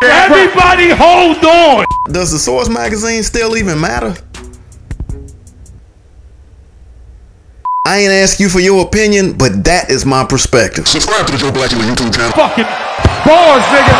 Everybody hold on. Does the Source magazine still even matter? I ain't ask you for your opinion, but that is my perspective. Subscribe to the Joe Blacula YouTube channel. Fucking bars, nigga.